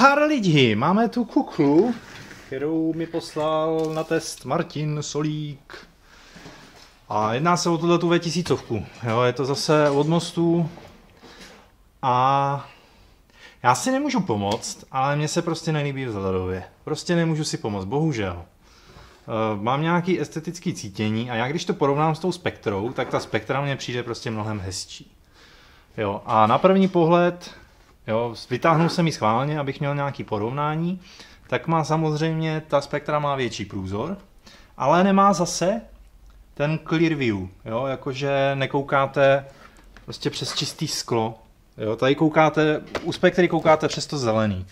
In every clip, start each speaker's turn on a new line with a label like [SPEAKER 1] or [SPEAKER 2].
[SPEAKER 1] Zdar lidi, máme tu kuklu, kterou mi poslal na test Martin Solík. A jedná se o tuhle tu V1000. Jo, je to zase od mostu. A já si nemůžu pomoct, ale mně se prostě nelíbí vzhledově. Prostě nemůžu si pomoct, bohužel. Eh, mám nějaký estetický cítění a já když to porovnám s tou spektrou, tak ta spektra mně přijde prostě mnohem hezčí. Jo, a na první pohled, jo, vytáhnul jsem ji schválně, abych měl nějaký porovnání, tak má samozřejmě, ta spektra má větší průzor, ale nemá zase ten clear view, jo, jakože nekoukáte prostě přes čistý sklo, jo, tady koukáte, u spektry koukáte přes to zelený,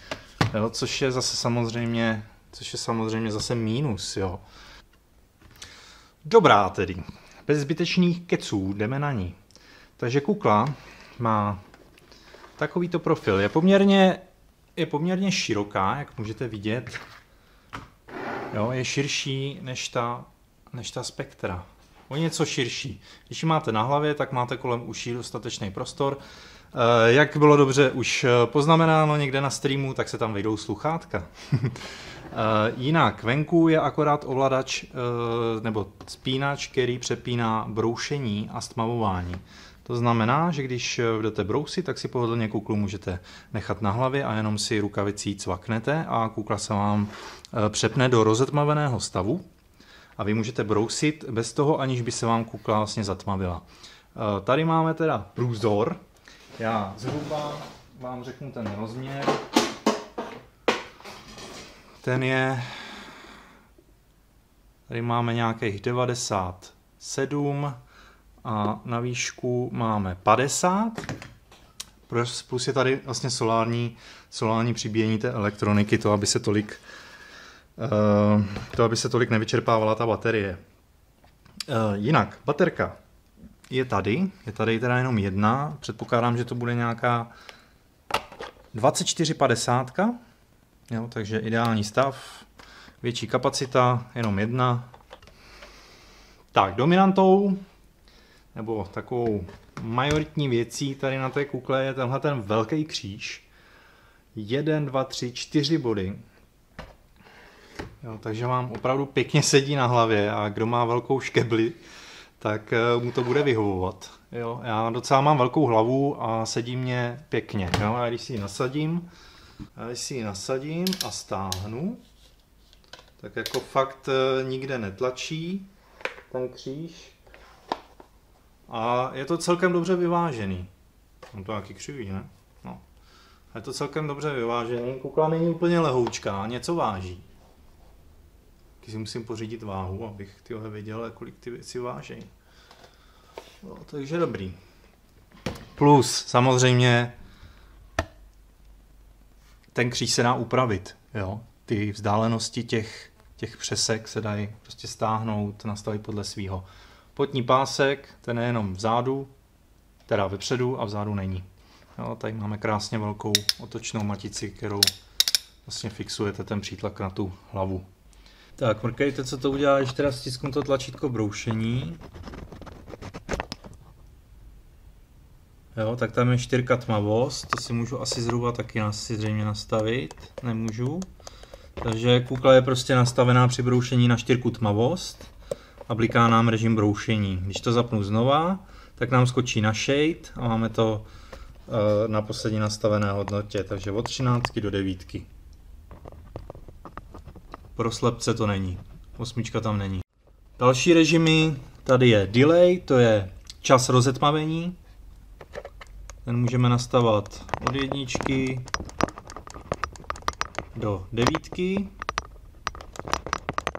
[SPEAKER 1] jo, což je zase samozřejmě, což je samozřejmě zase mínus, jo. Dobrá tedy, bez zbytečných keců, jdeme na ní. Takže kukla má takovýto profil. Je poměrně, je poměrně široká, jak můžete vidět. Jo, je širší než ta, než ta spektra. O něco širší. Když ji máte na hlavě, tak máte kolem uší dostatečný prostor. Eh, jak bylo dobře už poznamenáno někde na streamu, tak se tam vejdou sluchátka. Eh, jinak venku je akorát ovladač eh, nebo spínač, který přepíná broušení a stmavování. To znamená, že když jdete brousit, tak si pohodlně kuklu můžete nechat na hlavě a jenom si rukavicí cvaknete a kukla se vám přepne do rozetmaveného stavu a vy můžete brousit bez toho, aniž by se vám kukla vlastně zatmavila. Tady máme teda průzor, já zhruba vám řeknu ten rozměr. Ten je, tady máme nějakých 97 a na výšku máme 50. Plus je tady vlastně solární, solární přibíjení té elektroniky, to aby se tolik, uh, to aby se tolik nevyčerpávala ta baterie. Uh, jinak, baterka je tady, je tady teda jenom jedna, předpokládám, že to bude nějaká 2450, jo, takže ideální stav, větší kapacita, jenom jedna. Tak, dominantou, nebo takovou majoritní věcí tady na té kukle je tenhle ten velký kříž. Jeden, dva, tři, čtyři body. Jo, takže vám opravdu pěkně sedí na hlavě a kdo má velkou škebli, tak eh, mu to bude vyhovovat. Jo? Já docela mám velkou hlavu a sedí mě pěkně. Jo? A když si ji nasadím, a když si ji nasadím a stáhnu, tak jako fakt eh, nikde netlačí ten kříž. A je to celkem dobře vyvážený. On to nějaký křivý, ne? No. Je to celkem dobře vyvážený. Kukla není úplně lehoučká, něco váží taky si musím pořídit váhu, abych tyhle věděl, kolik ty věci váží. No, takže dobrý. Plus samozřejmě ten kříž se dá upravit. Jo? Ty vzdálenosti těch, těch přesek se dají prostě stáhnout, nastavit podle svého. Potní pásek, ten je jenom vzadu, teda vepředu a vzadu není. Jo, tady máme krásně velkou otočnou matici, kterou vlastně fixujete ten přítlak na tu hlavu. Tak, mrkejte, co to udělá, když teda stisknu to tlačítko broušení. Jo, tak tam je čtyřka tmavost, to si můžu asi zhruba taky asi zřejmě nastavit, nemůžu. Takže kukla je prostě nastavená při broušení na čtyřku tmavost a bliká nám režim broušení. Když to zapnu znova, tak nám skočí na shade a máme to uh, na poslední nastavené hodnotě, takže od 13 do 9. Pro slepce to není. Osmička tam není. Další režimy, tady je delay, to je čas rozetmavení. Ten můžeme nastavovat od jedničky do devítky.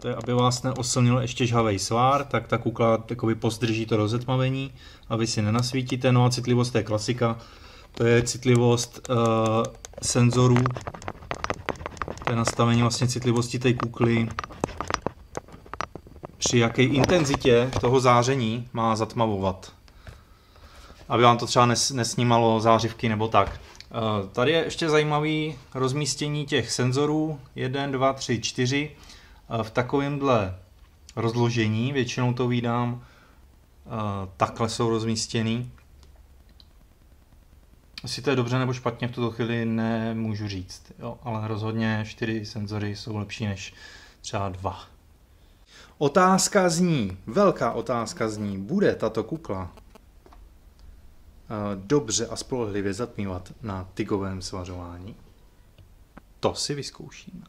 [SPEAKER 1] To je, aby vás neoslnil ještě žhavej svár, tak ta kukla takový pozdrží to rozetmavení a vy si nenasvítíte. No a citlivost je klasika, to je citlivost uh, senzorů to je nastavení vlastně citlivosti té kukly, při jaké intenzitě toho záření má zatmavovat. Aby vám to třeba nes, nesnímalo zářivky nebo tak. Eh, tady je ještě zajímavý rozmístění těch senzorů 1, 2, 3, 4 v takovémhle rozložení. Většinou to vydám takhle jsou rozmístěný. Jestli to je dobře nebo špatně, v tuto chvíli nemůžu říct, jo, ale rozhodně čtyři senzory jsou lepší než třeba dva. Otázka zní, velká otázka zní, bude tato kukla dobře a spolehlivě zatmívat na tygovém svařování? To si vyzkoušíme.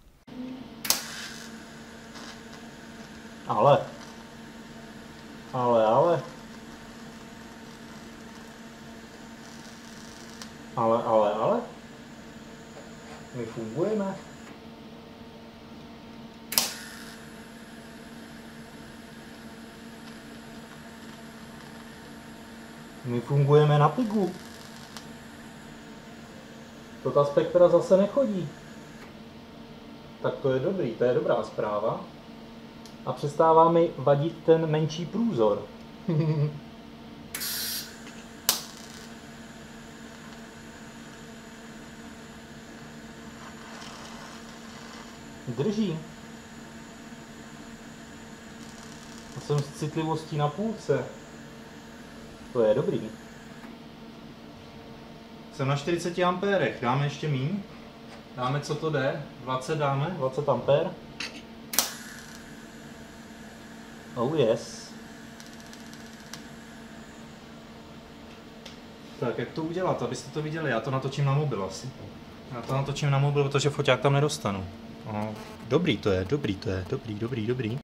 [SPEAKER 1] Ale. Ale, ale. Ale, ale, ale. My fungujeme. My fungujeme na pigu. To ta spektra zase nechodí. Tak to je dobrý, to je dobrá zpráva. A přestává mi vadit ten menší průzor. Drží. A jsem s citlivostí na půlce. To je dobrý. Jsem na 40 ampérech, dáme ještě míň. Dáme, co to jde, 20 dáme, 20 ampér. Oh yes. Tak, jak to udělat, abyste to viděli? Já to natočím na mobil asi. Já to natočím na mobil, protože foťák tam nedostanu. No, dobrý to je, dobrý to je, dobrý, dobrý, dobrý. Uh,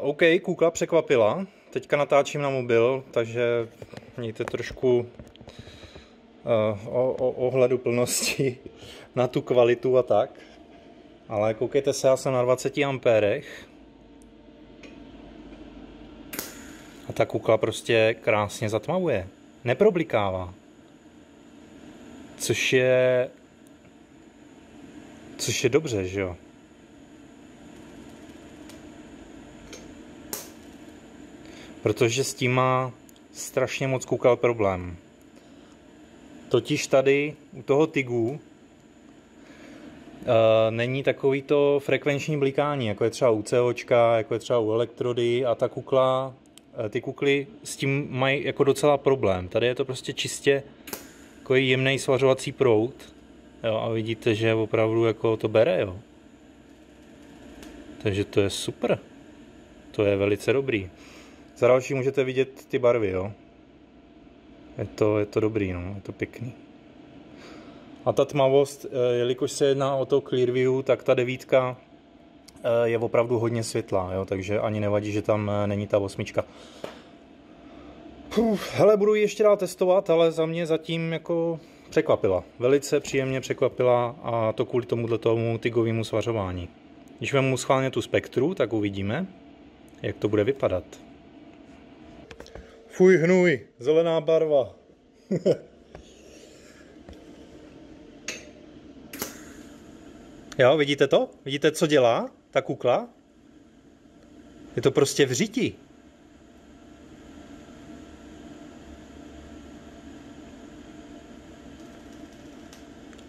[SPEAKER 1] OK, kukla překvapila. Teďka natáčím na mobil, takže mějte trošku uh, o, o, ohledu plnosti na tu kvalitu a tak. Ale koukejte se, já jsem na 20 ampérech. A ta kukla prostě krásně zatmavuje. Neproblikává. Což je... Což je dobře, že jo? protože s tím má strašně moc kukal problém. Totiž tady u toho Tigu uh, není takový to frekvenční blikání, jako je třeba u COčka, jako je třeba u elektrody a ta kukla, ty kukly s tím mají jako docela problém. Tady je to prostě čistě jako jemný svařovací proud jo, a vidíte, že opravdu jako to bere. Jo. Takže to je super. To je velice dobrý. Za další můžete vidět ty barvy, jo. Je to, je to dobrý, no, je to pěkný. A ta tmavost, eh, jelikož se jedná o to Clearview, tak ta devítka eh, je opravdu hodně světlá, jo, takže ani nevadí, že tam eh, není ta osmička. Uf, hele, budu ji ještě dál testovat, ale za mě zatím jako překvapila. Velice příjemně překvapila a to kvůli tomuhle tomu tygovému svařování. Když mu schválně tu spektru, tak uvidíme, jak to bude vypadat. Fuj, hnůj, zelená barva. jo, vidíte to? Vidíte, co dělá ta kukla? Je to prostě v.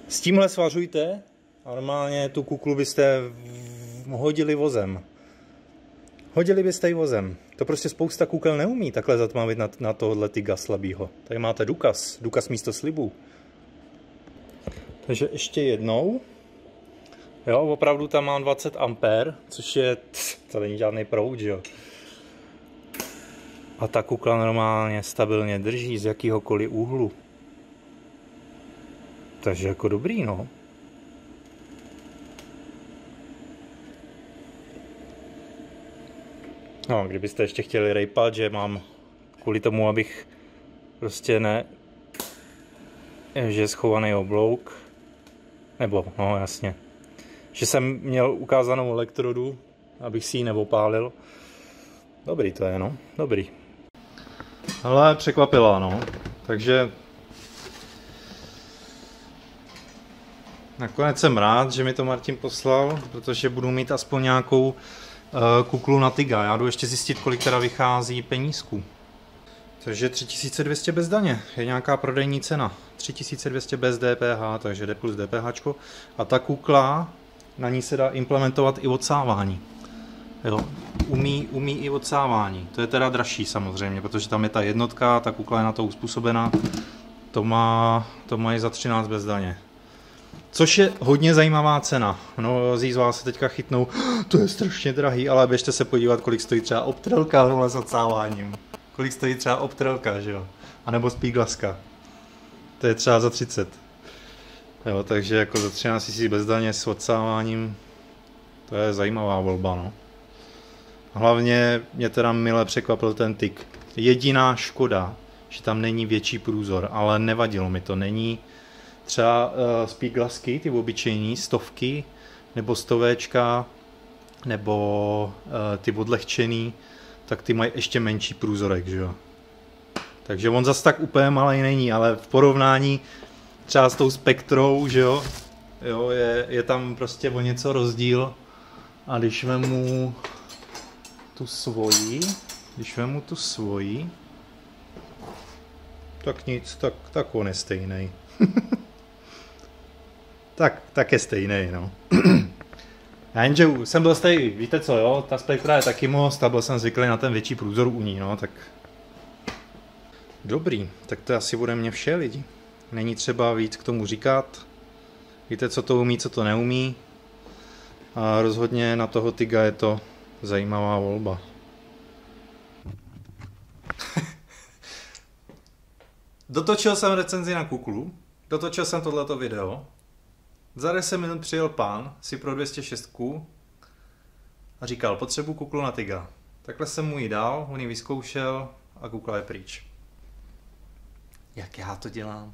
[SPEAKER 1] S tímhle svařujte a normálně tu kuklu byste hodili vozem. Hodili byste ji vozem. To prostě spousta kukel neumí takhle zatmavit na, na tohle tyga slabýho. Tady máte důkaz, důkaz místo slibů. Takže ještě jednou. Jo, opravdu tam mám 20 ampér, což je, to není žádný proud, jo. A ta kukla normálně stabilně drží z jakýhokoliv úhlu. Takže jako dobrý, no. No, kdybyste ještě chtěli rejpat, že mám kvůli tomu, abych prostě ne, že je schovaný oblouk, nebo, no jasně, že jsem měl ukázanou elektrodu, abych si ji neopálil. Dobrý to je, no, dobrý. Ale překvapila, no, takže nakonec jsem rád, že mi to Martin poslal, protože budu mít aspoň nějakou Eh, kuklu na Tiga. Já jdu ještě zjistit, kolik teda vychází penízku. Takže 3200 bez daně je nějaká prodejní cena. 3200 bez DPH, takže jde plus DPH. A ta kukla, na ní se dá implementovat i odsávání. Jo, umí, umí i odsávání. To je teda dražší samozřejmě, protože tam je ta jednotka, ta kukla je na to uspůsobená. To, má, to mají za 13 bez daně. Což je hodně zajímavá cena. No, z vás se teďka chytnou, to je strašně drahý, ale běžte se podívat, kolik stojí třeba obtrelka s odsáváním. Kolik stojí třeba obtrelka, že jo? A nebo spíglaska. To je třeba za 30. Jo, takže jako za 13 000 bez daně s odsáváním, to je zajímavá volba, no. Hlavně mě teda mile překvapil ten tyk. Jediná škoda, že tam není větší průzor, ale nevadilo mi to. Není třeba uh, spíglasky, ty obyčejní, stovky, nebo stovéčka, nebo uh, ty odlehčený, tak ty mají ještě menší průzorek, že jo. Takže on zas tak úplně malý není, ale v porovnání třeba s tou spektrou, že jo, jo je, je tam prostě o něco rozdíl. A když vemu tu svoji, když vemu tu svoji, tak nic, tak, tak on je stejný. tak, tak je stejný, no. Já jenže jsem byl stejný, víte co, jo, ta spektra je taky most a byl jsem zvyklý na ten větší průzor u ní, no, tak... Dobrý, tak to asi bude mě vše, lidi. Není třeba víc k tomu říkat. Víte, co to umí, co to neumí. A rozhodně na toho Tiga je to zajímavá volba. Dotočil jsem recenzi na Kuklu, dotočil jsem tohleto video. Za 10 minut přijel pán si pro 206 a říkal, potřebuji kuklu na Tiga. Takhle jsem mu ji dal, on ji vyzkoušel a kukla je pryč. Jak já to dělám?